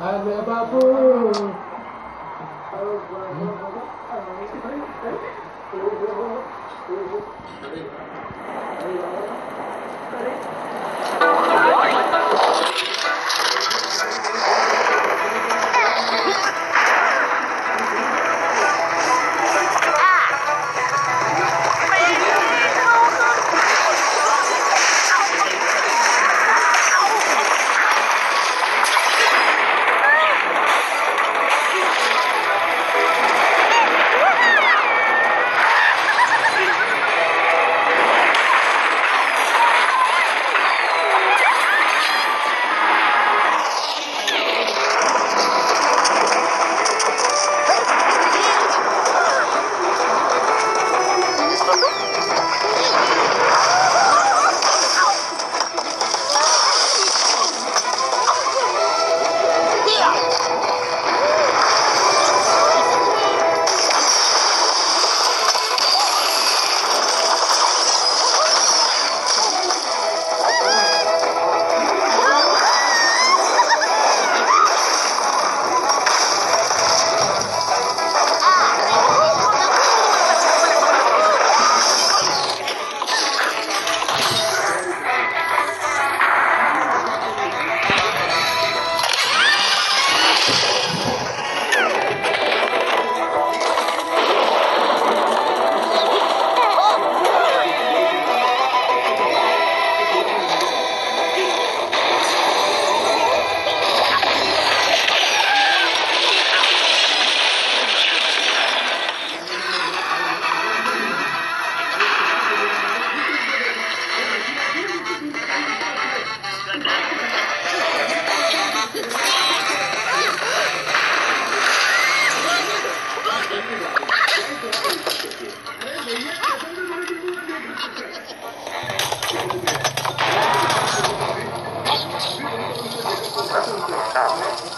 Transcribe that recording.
Ale babu. Amen.